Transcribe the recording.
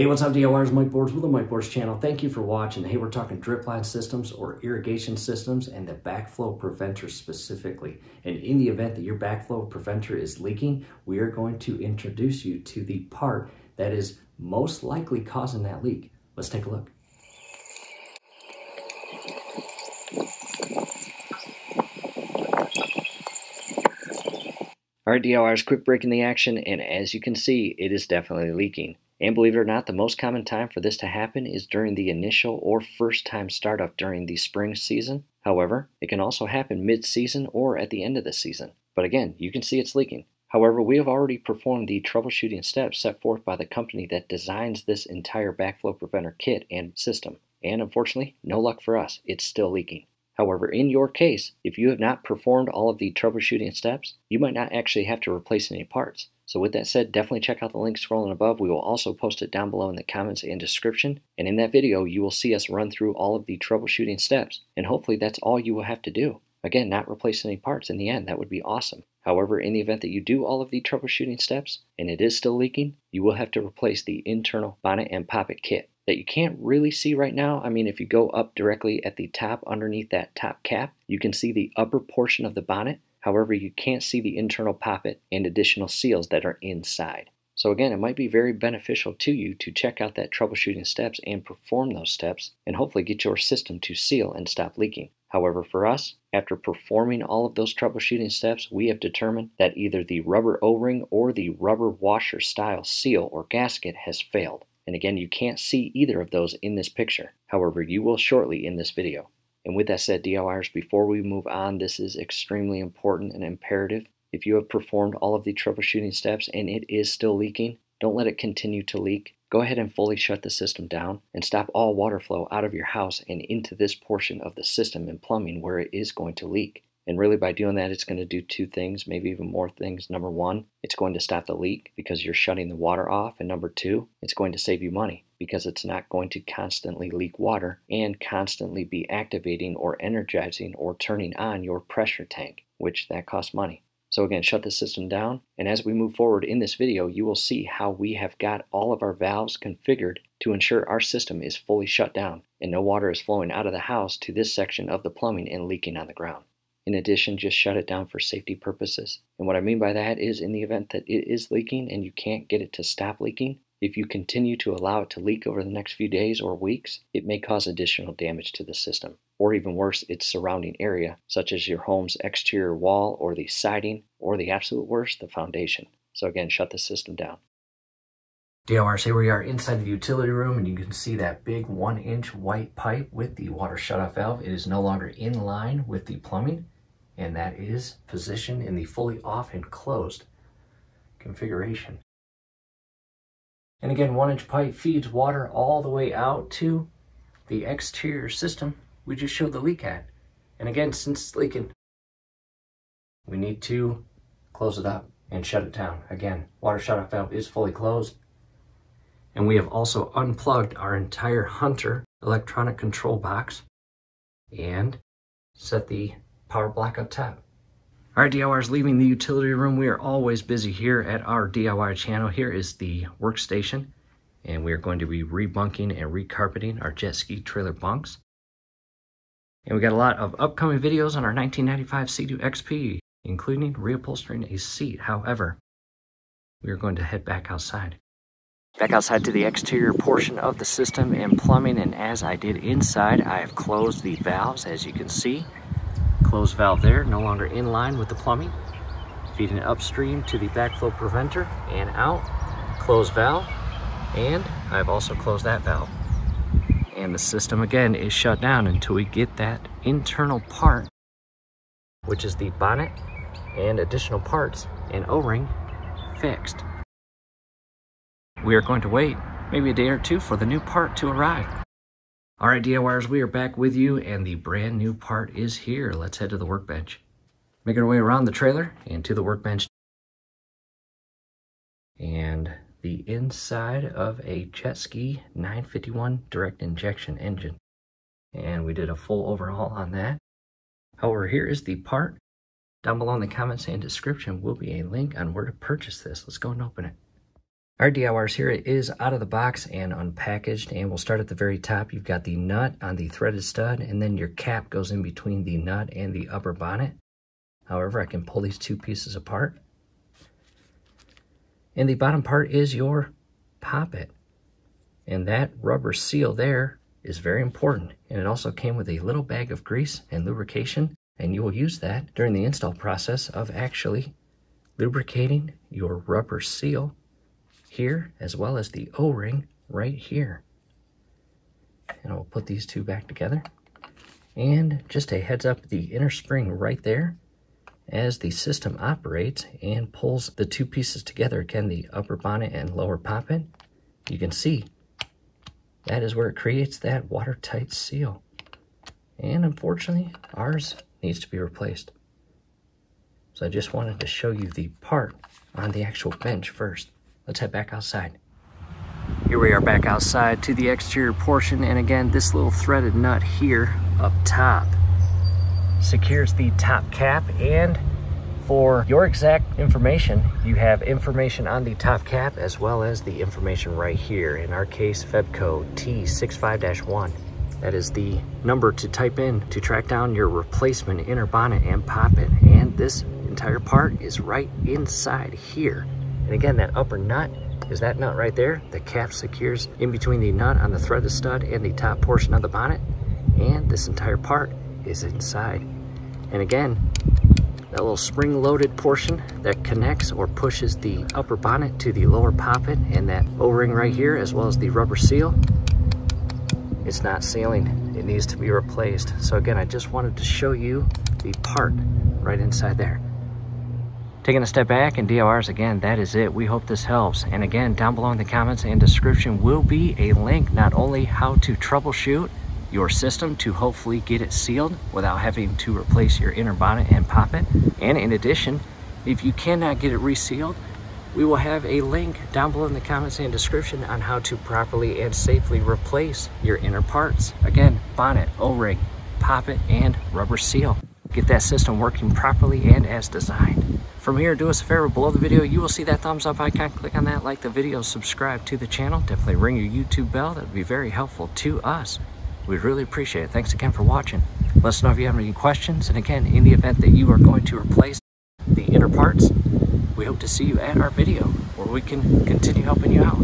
Hey, what's up, DIYers? Mike Borders with the Mike Borders channel. Thank you for watching. Hey, we're talking drip line systems or irrigation systems and the backflow preventer specifically. And in the event that your backflow preventer is leaking, we are going to introduce you to the part that is most likely causing that leak. Let's take a look. All right, DIYers, quick break in the action, and as you can see, it is definitely leaking. And believe it or not, the most common time for this to happen is during the initial or first time startup during the spring season. However, it can also happen mid season or at the end of the season. But again, you can see it's leaking. However, we have already performed the troubleshooting steps set forth by the company that designs this entire backflow preventer kit and system. And unfortunately, no luck for us, it's still leaking. However, in your case, if you have not performed all of the troubleshooting steps, you might not actually have to replace any parts. So with that said, definitely check out the link scrolling above. We will also post it down below in the comments and description. And in that video, you will see us run through all of the troubleshooting steps. And hopefully that's all you will have to do. Again, not replace any parts in the end. That would be awesome. However, in the event that you do all of the troubleshooting steps and it is still leaking, you will have to replace the internal bonnet and poppet kit that you can't really see right now. I mean, if you go up directly at the top underneath that top cap, you can see the upper portion of the bonnet However, you can't see the internal poppet and additional seals that are inside. So again, it might be very beneficial to you to check out that troubleshooting steps and perform those steps and hopefully get your system to seal and stop leaking. However, for us, after performing all of those troubleshooting steps, we have determined that either the rubber O-ring or the rubber washer style seal or gasket has failed. And again, you can't see either of those in this picture. However, you will shortly in this video. And with that said, DIYers, before we move on, this is extremely important and imperative. If you have performed all of the troubleshooting steps and it is still leaking, don't let it continue to leak. Go ahead and fully shut the system down and stop all water flow out of your house and into this portion of the system and plumbing where it is going to leak. And really, by doing that, it's going to do two things, maybe even more things. Number one, it's going to stop the leak because you're shutting the water off. And number two, it's going to save you money because it's not going to constantly leak water and constantly be activating or energizing or turning on your pressure tank, which that costs money. So again, shut the system down. And as we move forward in this video, you will see how we have got all of our valves configured to ensure our system is fully shut down and no water is flowing out of the house to this section of the plumbing and leaking on the ground. In addition, just shut it down for safety purposes. And what I mean by that is in the event that it is leaking and you can't get it to stop leaking, if you continue to allow it to leak over the next few days or weeks, it may cause additional damage to the system, or even worse, its surrounding area, such as your home's exterior wall or the siding, or the absolute worst, the foundation. So again, shut the system down. DIYers, here we are inside the utility room and you can see that big one inch white pipe with the water shutoff valve. It is no longer in line with the plumbing and that is position in the fully off and closed configuration. And again, one inch pipe feeds water all the way out to the exterior system we just showed the leak at. And again, since it's leaking, we need to close it up and shut it down. Again, water shutoff valve is fully closed. And we have also unplugged our entire Hunter electronic control box and set the power black up top. All right, DIYers, leaving the utility room. We are always busy here at our DIY channel. Here is the workstation, and we are going to be rebunking and recarpeting our jet ski trailer bunks. And we got a lot of upcoming videos on our 1995 Sea-Doo XP, including reupholstering a seat. However, we are going to head back outside. Back outside to the exterior portion of the system and plumbing, and as I did inside, I have closed the valves, as you can see. Closed valve there, no longer in line with the plumbing. Feeding it upstream to the backflow preventer and out. Closed valve, and I've also closed that valve. And the system again is shut down until we get that internal part, which is the bonnet and additional parts and O-ring fixed. We are going to wait maybe a day or two for the new part to arrive. All right, DIYers, we are back with you, and the brand new part is here. Let's head to the workbench. Making our way around the trailer and to the workbench. And the inside of a jet ski 951 direct injection engine. And we did a full overhaul on that. However, here is the part. Down below in the comments and description will be a link on where to purchase this. Let's go and open it. Our DIYers here is out of the box and unpackaged and we'll start at the very top. You've got the nut on the threaded stud and then your cap goes in between the nut and the upper bonnet. However, I can pull these two pieces apart. And the bottom part is your poppet. And that rubber seal there is very important. And it also came with a little bag of grease and lubrication. And you will use that during the install process of actually lubricating your rubber seal here as well as the O-ring right here. And I'll put these two back together. And just a heads up, the inner spring right there, as the system operates and pulls the two pieces together, again, the upper bonnet and lower poppet, you can see that is where it creates that watertight seal. And unfortunately, ours needs to be replaced. So I just wanted to show you the part on the actual bench first. Let's head back outside. Here we are back outside to the exterior portion. And again, this little threaded nut here up top secures the top cap. And for your exact information, you have information on the top cap as well as the information right here. In our case, Febco T65-1. That is the number to type in to track down your replacement inner bonnet and poppet. And this entire part is right inside here. And again, that upper nut is that nut right there. The cap secures in between the nut on the threaded stud and the top portion of the bonnet. And this entire part is inside. And again, that little spring-loaded portion that connects or pushes the upper bonnet to the lower poppet and that O-ring right here, as well as the rubber seal, it's not sealing. It needs to be replaced. So again, I just wanted to show you the part right inside there. Taking a step back and DIYers again, that is it. We hope this helps. And again, down below in the comments and description will be a link not only how to troubleshoot your system to hopefully get it sealed without having to replace your inner bonnet and poppet. And in addition, if you cannot get it resealed, we will have a link down below in the comments and description on how to properly and safely replace your inner parts. Again, bonnet, O-ring, poppet, and rubber seal. Get that system working properly and as designed. From here, do us a favor, below the video, you will see that thumbs up icon. Click on that, like the video, subscribe to the channel. Definitely ring your YouTube bell. That would be very helpful to us. We'd really appreciate it. Thanks again for watching. Let us know if you have any questions. And again, in the event that you are going to replace the inner parts, we hope to see you at our video where we can continue helping you out.